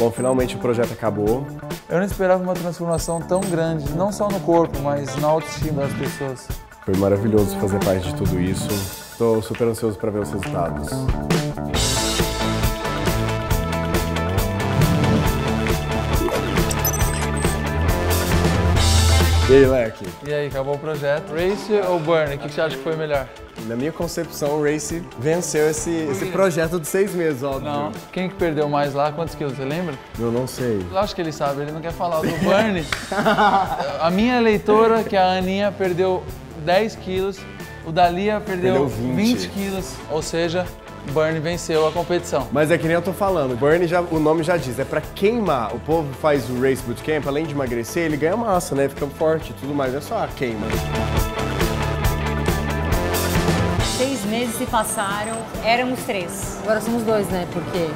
Bom, finalmente o projeto acabou. Eu não esperava uma transformação tão grande, não só no corpo, mas na autoestima das pessoas. Foi maravilhoso fazer parte de tudo isso. Estou super ansioso para ver os resultados. E aí, Leque? E aí, acabou o projeto? Race ou Burn? O que você acha que foi melhor? Na minha concepção, o Race venceu esse, esse projeto de seis meses, óbvio. Não. Quem que perdeu mais lá? Quantos quilos? Você lembra? Eu não sei. Eu acho que ele sabe, ele não quer falar. Do Burn, a minha eleitora, que é a Aninha, perdeu 10 quilos. O Dalia perdeu, Perdeu 20. 20 quilos. Ou seja, Burn venceu a competição. Mas é que nem eu tô falando, Burn já, o nome já diz, é pra queimar. O povo faz o Race Bootcamp, além de emagrecer, ele ganha massa, né? Fica forte e tudo mais, é só a queima. Seis meses se passaram, éramos três. Agora somos dois, né? Porque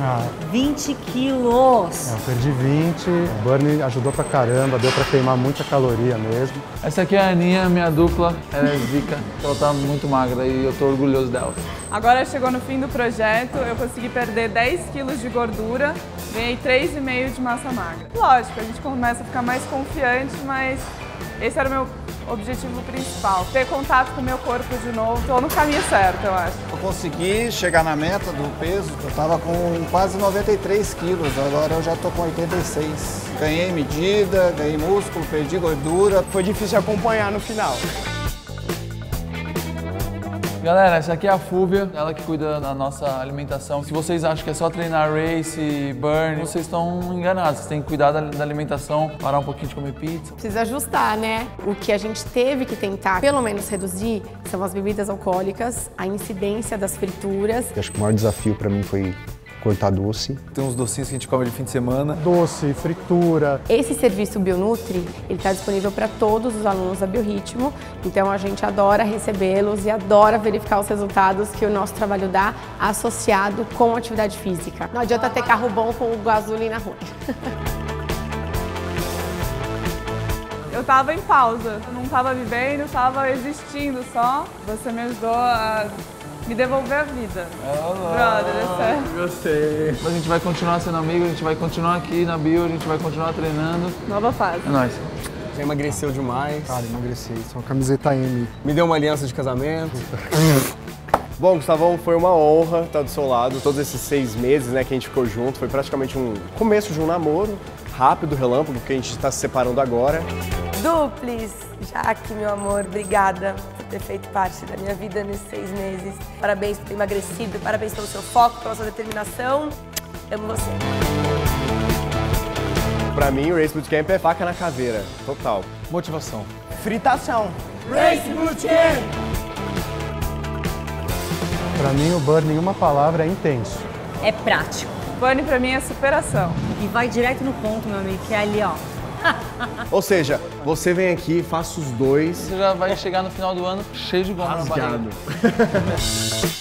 Ah, 20 quilos. eu perdi 20, o Burn ajudou pra caramba, deu pra queimar muita caloria mesmo. Essa aqui é a Aninha, minha dupla. Ela é zica. Ela tá muito magra e eu tô orgulhoso dela. Agora chegou no fim do projeto, eu consegui perder 10 quilos de gordura, ganhei 3,5 de massa magra. Lógico, a gente começa a ficar mais confiante, mas esse era o meu objetivo principal. Ter contato com o meu corpo de novo. Estou no caminho certo, eu acho. Consegui chegar na meta do peso, eu tava com quase 93 quilos, agora eu já tô com 86. Ganhei medida, ganhei músculo, perdi gordura. Foi difícil acompanhar no final. Galera, essa aqui é a Fúvia, ela que cuida da nossa alimentação. Se vocês acham que é só treinar race e burn, vocês estão enganados. Vocês têm que cuidar da, da alimentação, parar um pouquinho de comer pizza. Precisa ajustar, né? O que a gente teve que tentar, pelo menos reduzir, são as bebidas alcoólicas, a incidência das frituras. Acho que o maior desafio para mim foi cortar doce. Tem uns docinhos que a gente come de fim de semana. Doce, fritura, Esse serviço Bionutri, ele está disponível para todos os alunos da Biorritmo, então a gente adora recebê-los e adora verificar os resultados que o nosso trabalho dá associado com atividade física. Não adianta ter carro bom com gasolina ruim. Eu tava em pausa, eu não tava vivendo, tava existindo só. Você me ajudou a me devolver a vida. Brother, é. Gostei. Mas a gente vai continuar sendo amigo, a gente vai continuar aqui na bio, a gente vai continuar treinando. Nova fase. É nóis. Você emagreceu demais. cara, emagreci, só camiseta M. Me deu uma aliança de casamento. Bom, Gustavão, foi uma honra estar do seu lado todos esses seis meses né, que a gente ficou junto. Foi praticamente um começo de um namoro, rápido, relâmpago, porque a gente está se separando agora. Duplis, Jaque, meu amor, obrigada ter feito parte da minha vida nesses seis meses. Parabéns por ter emagrecido, parabéns pelo seu foco, pela sua determinação. Amo você. Pra mim, o Race Bootcamp é faca na caveira, total. Motivação. Fritação. Pra mim, o Burn, em uma palavra, é intenso. É prático. Bunny pra mim é superação. E vai direto no ponto, meu amigo, que é ali, ó. Ou seja, você vem aqui, faça os dois. Você já vai chegar no final do ano cheio de goma na barriga. Rasgado.